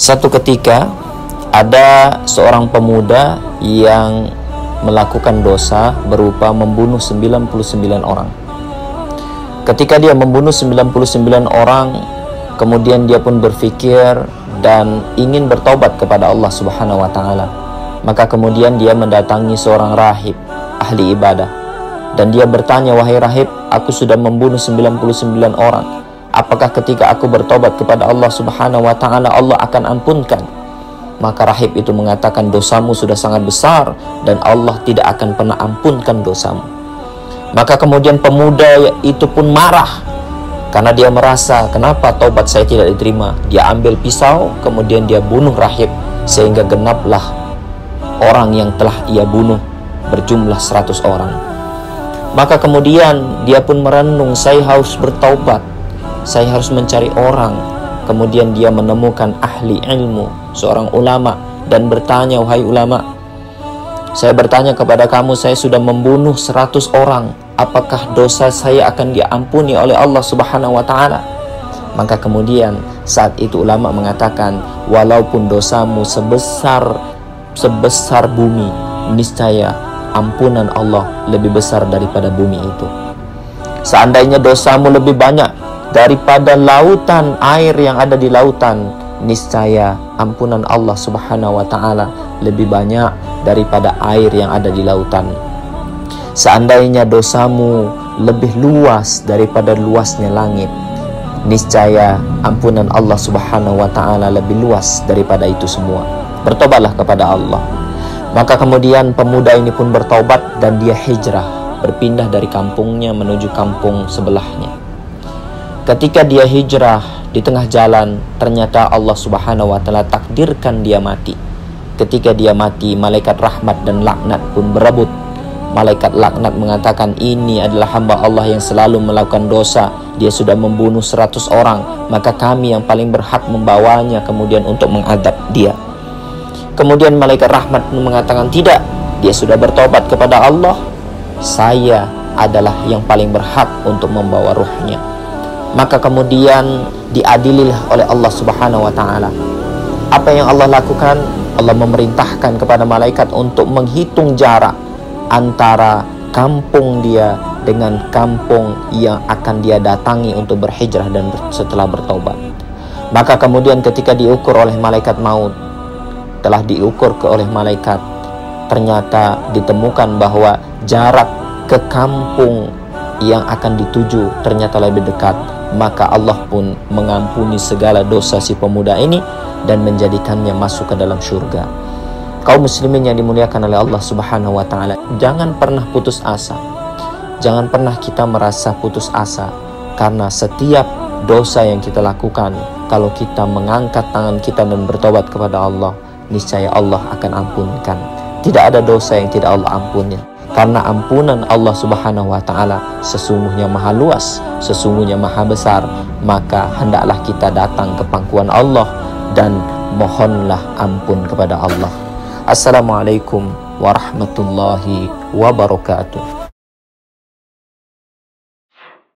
Satu ketika ada seorang pemuda yang melakukan dosa berupa membunuh 99 orang. Ketika dia membunuh 99 orang, kemudian dia pun berfikir dan ingin bertobat kepada Allah Subhanahu wa taala. Maka kemudian dia mendatangi seorang rahib ahli ibadah dan dia bertanya, "Wahai rahib, aku sudah membunuh 99 orang apakah ketika aku bertobat kepada Allah Subhanahu wa taala Allah akan ampunkan? Maka rahib itu mengatakan dosamu sudah sangat besar dan Allah tidak akan pernah ampunkan dosamu. Maka kemudian pemuda itu pun marah karena dia merasa kenapa tobat saya tidak diterima? Dia ambil pisau kemudian dia bunuh rahib sehingga genaplah orang yang telah ia bunuh berjumlah 100 orang. Maka kemudian dia pun merenung saya harus bertaubat saya harus mencari orang. Kemudian dia menemukan ahli ilmu seorang ulama dan bertanya wahai ulama saya bertanya kepada kamu saya sudah membunuh 100 orang. Apakah dosa saya akan diampuni oleh Allah Subhanahu wa taala? Maka kemudian saat itu ulama mengatakan walaupun dosamu sebesar sebesar bumi niscaya ampunan Allah lebih besar daripada bumi itu. Seandainya dosamu lebih banyak daripada lautan air yang ada di lautan niscaya ampunan Allah Subhanahu wa taala lebih banyak daripada air yang ada di lautan. Seandainya dosamu lebih luas daripada luasnya langit niscaya ampunan Allah Subhanahu wa taala lebih luas daripada itu semua. Bertobatlah kepada Allah. Maka kemudian pemuda ini pun bertobat dan dia hijrah berpindah dari kampungnya menuju kampung sebelahnya Ketika dia hijrah di tengah jalan, ternyata Allah Subhanahu wa taala takdirkan dia mati. Ketika dia mati, malaikat rahmat dan laknat pun berebut. Malaikat laknat mengatakan ini adalah hamba Allah yang selalu melakukan dosa. Dia sudah membunuh seratus orang, maka kami yang paling berhak membawanya kemudian untuk mengadab dia. Kemudian malaikat rahmat pun mengatakan tidak, dia sudah bertobat kepada Allah. Saya adalah yang paling berhak untuk membawa ruhnya maka kemudian diadililah oleh Allah Subhanahu wa taala. Apa yang Allah lakukan? Allah memerintahkan kepada malaikat untuk menghitung jarak antara kampung dia dengan kampung yang akan dia datangi untuk berhijrah dan setelah bertobat. Maka kemudian ketika diukur oleh malaikat maut, telah diukur ke oleh malaikat, ternyata ditemukan bahwa jarak ke kampung yang akan dituju ternyata lebih dekat maka Allah pun mengampuni segala dosa si pemuda ini dan menjadikannya masuk ke dalam surga. Kaum muslimin yang dimuliakan oleh Allah Subhanahu wa taala, jangan pernah putus asa. Jangan pernah kita merasa putus asa karena setiap dosa yang kita lakukan kalau kita mengangkat tangan kita dan bertobat kepada Allah, niscaya Allah akan ampunkan. Tidak ada dosa yang tidak Allah ampuni karena ampunan Allah Subhanahu wa taala sesungguhnya maha luas, sesungguhnya maha besar, maka hendaklah kita datang ke pangkuan Allah dan mohonlah ampun kepada Allah. Assalamualaikum warahmatullahi wabarakatuh.